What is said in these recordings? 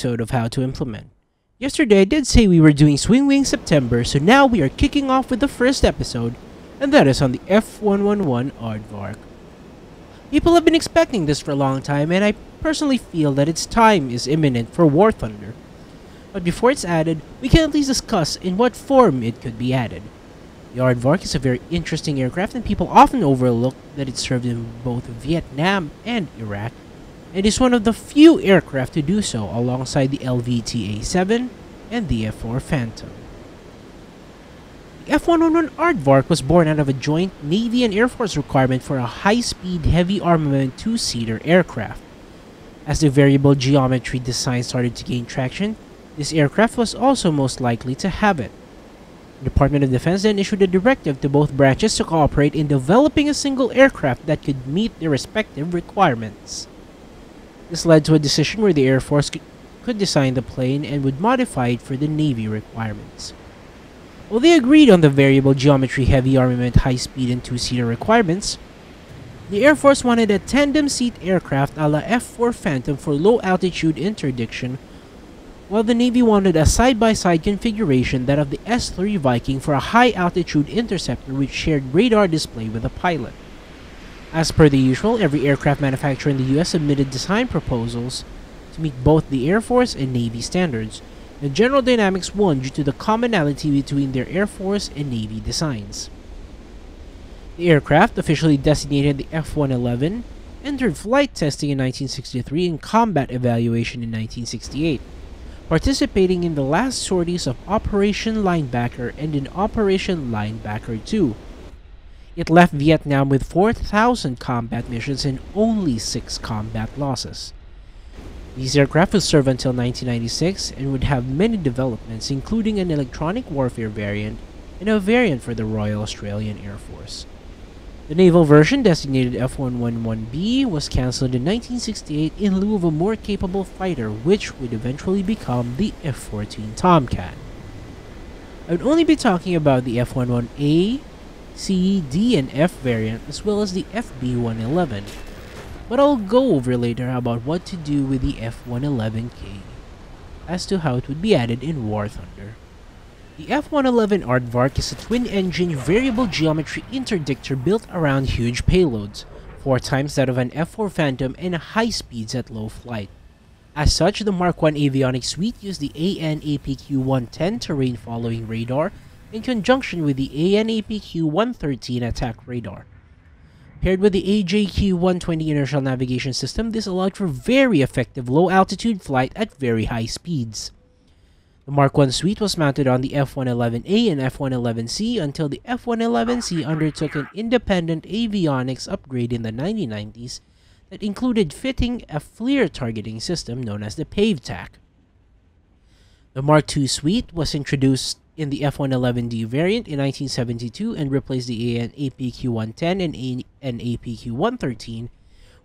episode of how to implement. Yesterday I did say we were doing Swing Wing September, so now we are kicking off with the first episode, and that is on the F111 Aardvark. People have been expecting this for a long time, and I personally feel that its time is imminent for War Thunder. But before it's added, we can at least discuss in what form it could be added. The Aardvark is a very interesting aircraft, and people often overlook that it served in both Vietnam and Iraq, it is one of the few aircraft to do so alongside the LVTA-7 and the F-4 Phantom. The F-111 Aardvark was born out of a joint Navy and Air Force requirement for a high-speed heavy armament two-seater aircraft. As the variable geometry design started to gain traction, this aircraft was also most likely to have it. The Department of Defense then issued a directive to both branches to cooperate in developing a single aircraft that could meet their respective requirements. This led to a decision where the Air Force could design the plane and would modify it for the Navy requirements. While they agreed on the variable geometry heavy armament high speed and two-seater requirements, the Air Force wanted a tandem seat aircraft a la F-4 Phantom for low altitude interdiction, while the Navy wanted a side-by-side -side configuration that of the S-3 Viking for a high altitude interceptor which shared radar display with the pilot. As per the usual, every aircraft manufacturer in the US submitted design proposals to meet both the Air Force and Navy standards. and General Dynamics won due to the commonality between their Air Force and Navy designs. The aircraft, officially designated the F-111, entered flight testing in 1963 and combat evaluation in 1968, participating in the last sorties of Operation Linebacker and in Operation Linebacker 2. It left Vietnam with 4,000 combat missions and only 6 combat losses. These aircraft would serve until 1996 and would have many developments including an electronic warfare variant and a variant for the Royal Australian Air Force. The naval version, designated F-111B, was cancelled in 1968 in lieu of a more capable fighter which would eventually become the F-14 Tomcat. I would only be talking about the F-11A, C, D, and F variant as well as the FB111. But I'll go over later about what to do with the F111K as to how it would be added in War Thunder. The F111 Aardvark is a twin-engine variable geometry interdictor built around huge payloads, four times that of an F4 Phantom and high speeds at low flight. As such, the Mark 1 avionics suite used the AN-APQ-110 terrain-following radar in conjunction with the AN/APQ-113 attack radar. Paired with the AJQ-120 inertial navigation system, this allowed for very effective low-altitude flight at very high speeds. The Mark 1 suite was mounted on the F-111A and F-111C until the F-111C undertook an independent avionics upgrade in the 1990s that included fitting a FLIR targeting system known as the Pave Tack. The Mark II suite was introduced in the F111D variant in 1972 and replaced the AN APQ-110 and AN APQ-113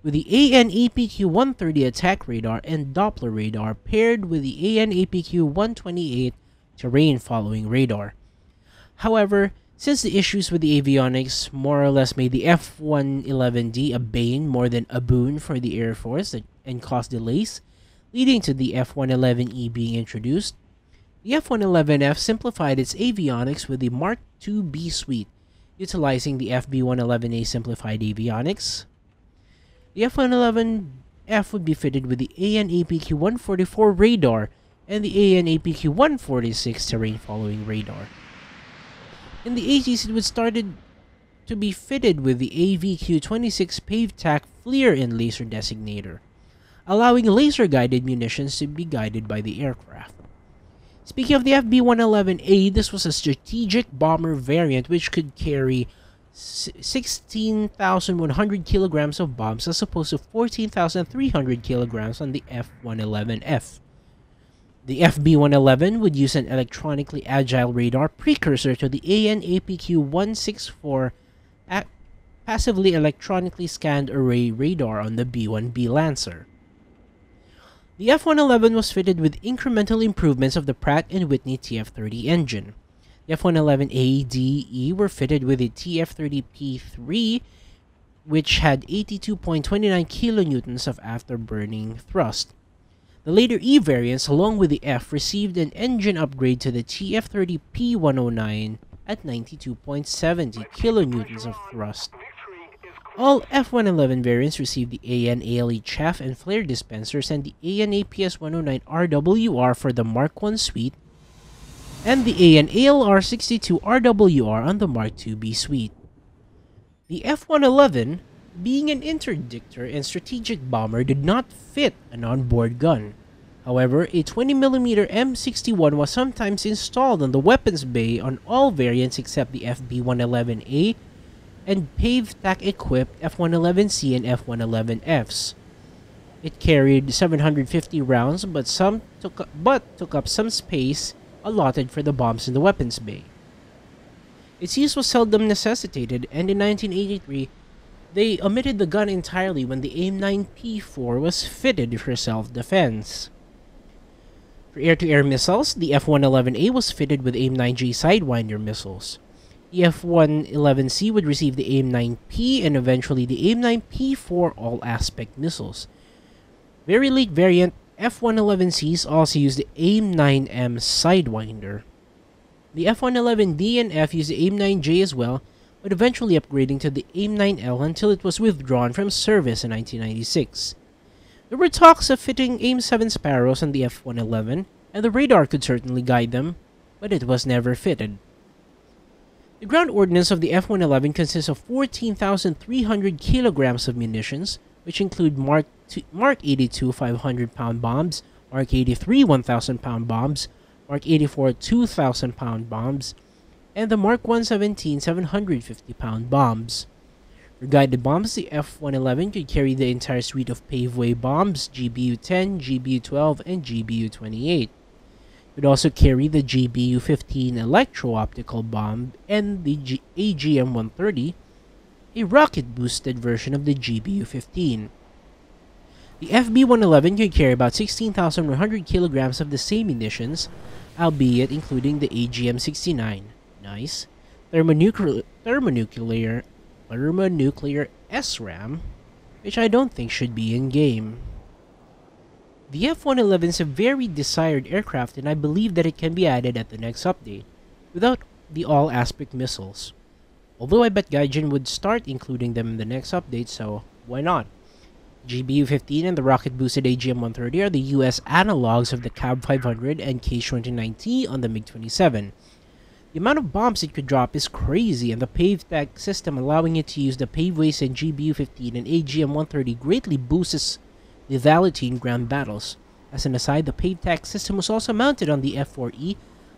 with the AN APQ-130 attack radar and Doppler radar paired with the AN APQ-128 terrain following radar. However, since the issues with the avionics more or less made the F-111D a bane more than a boon for the Air Force and caused delays, leading to the F-111E being introduced, the F-111F simplified its avionics with the Mark II-B suite, utilizing the FB-111A simplified avionics. The F-111F would be fitted with the AN-APQ-144 radar and the AN-APQ-146 terrain-following radar. In the 80s, it would started to be fitted with the AVQ-26 Pave Tack FLIR and laser designator, allowing laser-guided munitions to be guided by the aircraft. Speaking of the FB-111A, this was a strategic bomber variant which could carry 16,100 kilograms of bombs as opposed to 14,300 kilograms on the F-111F. The FB-111 would use an electronically agile radar precursor to the AN-APQ-164 passively electronically scanned array radar on the B-1B Lancer. The F-111 was fitted with incremental improvements of the Pratt & Whitney TF-30 engine. The F-111A, were fitted with the TF-30P3, which had 82.29 kilonewtons of afterburning thrust. The later E variants, along with the F, received an engine upgrade to the TF30P109 at 92.70 kilonewtons of thrust. All F111 variants received the AN ALE chaff and flare dispensers and the AN APS 109 RWR for the Mark I suite and the AN ALR 62 RWR on the Mark 2B suite. The F111, being an interdictor and strategic bomber, did not fit an onboard gun. However, a 20mm M61 was sometimes installed on the weapons bay on all variants except the FB111A and Pave Tack equipped F111C and F111Fs. It carried 750 rounds but some took but took up some space allotted for the bombs in the weapons bay. Its use was seldom necessitated and in 1983 they omitted the gun entirely when the AIM-9P4 was fitted for self-defense. For air-to-air missiles, the F-111A was fitted with AIM-9J Sidewinder missiles. The F-111C would receive the AIM-9P and eventually the AIM-9P4 all-aspect missiles. Very late variant F-111Cs also used the AIM-9M Sidewinder. The F-111D and F used the AIM-9J as well, but eventually upgrading to the AIM-9L until it was withdrawn from service in 1996. There were talks of fitting AIM-7 Sparrows on the F-111, and the radar could certainly guide them, but it was never fitted. The ground ordnance of the F-111 consists of 14,300 kilograms of munitions, which include Mark, Mark 82 500-pound bombs, Mark 83 1,000-pound bombs, Mark 84 2,000-pound bombs, and the Mark 117 750-pound bombs. For guided bombs, the F-111 could carry the entire suite of Paveway bombs, GBU-10, GBU-12, and GBU-28. Would also carry the GBU-15 electro-optical bomb and the G AGM-130, a rocket-boosted version of the GBU-15. The FB-111 could carry about 16,100 kilograms of the same munitions, albeit including the AGM-69. Nice. Thermonuclear, thermonuclear thermonuclear SRAM, which I don't think should be in game. The F-111 is a very desired aircraft and I believe that it can be added at the next update, without the all-aspect missiles. Although I bet Gaijin would start including them in the next update, so why not? GBU-15 and the rocket-boosted AGM-130 are the US analogs of the KAB 500 and KH-29T on the MiG-27, the amount of bombs it could drop is crazy, and the Pave Tack system allowing it to use the Paveways and GBU-15 and AGM-130 greatly boosts lethality in ground battles. As an aside, the Pave Tack system was also mounted on the F-4E,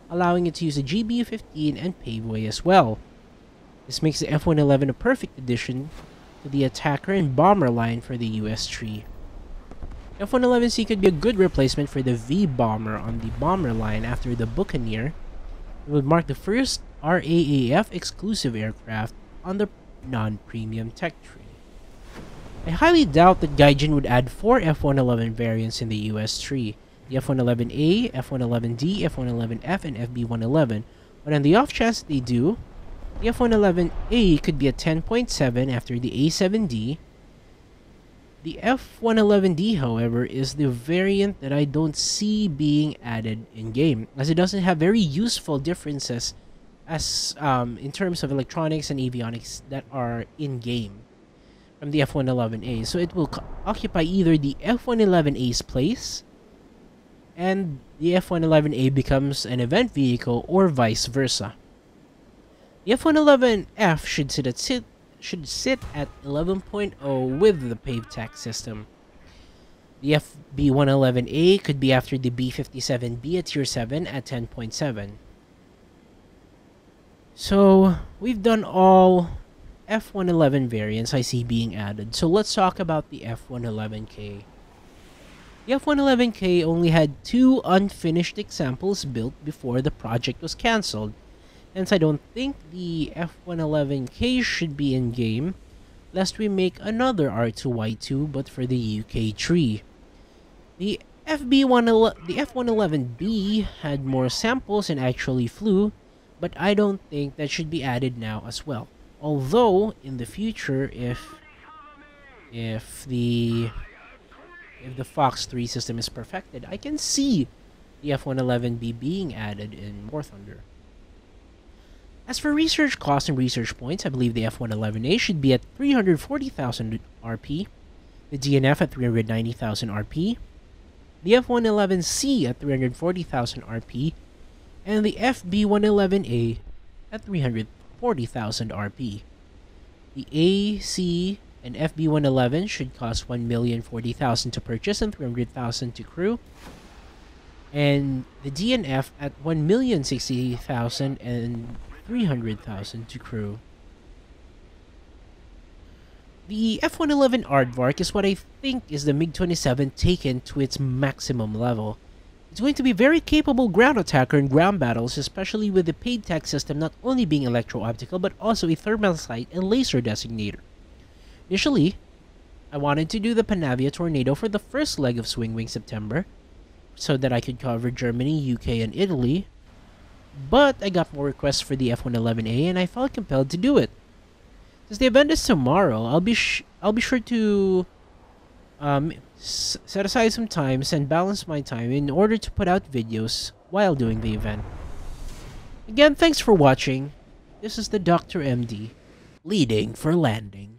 allowing it to use the GBU-15 and Paveway as well. This makes the F-111 a perfect addition to the attacker and bomber line for the US tree. F-111C could be a good replacement for the V-bomber on the bomber line after the Buccaneer, it would mark the first RAAF exclusive aircraft on the non-premium tech tree. I highly doubt that Gaijin would add four F-111 variants in the US tree, the F-111A, F-111D, F-111F, and FB-111, but on the off chance they do, the F-111A could be a 10.7 after the A7D, the F111D, however, is the variant that I don't see being added in-game, as it doesn't have very useful differences as um, in terms of electronics and avionics that are in-game from the F111A. So it will occupy either the F111A's place and the F111A becomes an event vehicle or vice versa. The F111F should sit at sit should sit at 11.0 with the Pave Tack system. The FB111A could be after the B57B at tier 7 at 10.7. So, we've done all F111 variants I see being added, so let's talk about the F111K. The F111K only had two unfinished examples built before the project was cancelled, Hence, I don't think the F111K should be in game, lest we make another R2Y2 but for the UK tree. The FB1 the F111B had more samples and actually flew, but I don't think that should be added now as well. Although in the future if if the if the Fox 3 system is perfected, I can see the F111B being added in War Thunder. As for research costs and research points, I believe the F111A should be at 340,000 RP, the DNF at 390,000 RP, the F111C at 340,000 RP, and the FB111A at 340,000 RP. The AC and FB111 should cost 1,040,000 to purchase and 300,000 to crew. And the DNF at 1,060,000 and 300,000 to crew. The F111 Aardvark is what I think is the MiG-27 taken to its maximum level. It's going to be very capable ground attacker in ground battles, especially with the Pave Tack system not only being electro-optical but also a thermal sight and laser designator. Initially, I wanted to do the Panavia Tornado for the first leg of Swing Wing September, so that I could cover Germany, UK, and Italy, but I got more requests for the F111A and I felt compelled to do it. Since the event is tomorrow, I'll be I'll be sure to um, set aside some times and balance my time in order to put out videos while doing the event. Again, thanks for watching. This is the Dr. MD, leading for landing.